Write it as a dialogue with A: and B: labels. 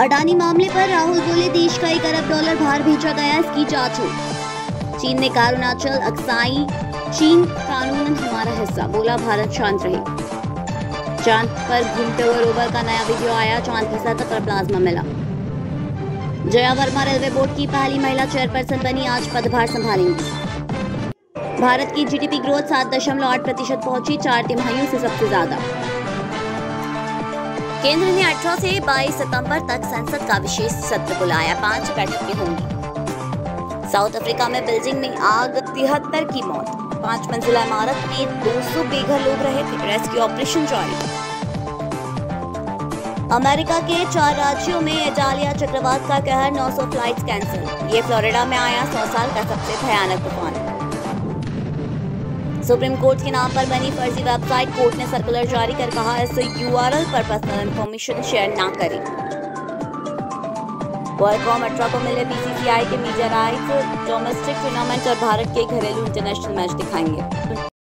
A: अडानी मामले पर राहुल बोले, देश का एक अरब डॉलर बाहर भेजा गया, इसकी जाँच हो। चीन ने कहा अरुणाचल, अक्साई, चीन कानूनन हमारा हिस्सा, बोला, भारत शांत रहे। चाँद पर घूमते हुए रोवर का नया वीडियो आया, चाँद की सतह पर प्लाज्मा मिला। जया वर्मा रेलवे बोर्ड की पहली महिला चेयरपर्सन बनी, आज पदभार संभालेंगी। भारत की जीडीपी ग्रोथ सात दशमलव आठ प्रतिशत पहुँची, चार तिमाहियों से सबसे ज़्यादा। केंद्र ने 18 से 22 सितंबर तक संसद का विशेष सत्र बुलाया। पाँच बैठकें होंगी। साउथ अफ्रीका में बिल्डिंग में आग, तिहत्तर की मौत। पाँच मंजिला इमारत में 200 बेघर लोग रहे थे रेस्क्यू ऑपरेशन जारी। अमेरिका के चार राज्यों में इटालिया चक्रवात का कहर 900 फ्लाइट्स कैंसिल। ये फ्लोरिडा में आया 100 साल का सबसे भयानक तूफ़ान। सुप्रीम कोर्ट के नाम पर बनी फर्जी वेबसाइट कोर्ट ने सर्कुलर जारी कर कहा, इस यूआरएल पर पर्सनल इन्फॉर्मेशन शेयर ना करें। वर्ल्ड अठारह को मिले बीसीसीआई के मीडिया राइट्स डोमेस्टिक टूर्नामेंट और भारत के घरेलू इंटरनेशनल मैच दिखाएँगे।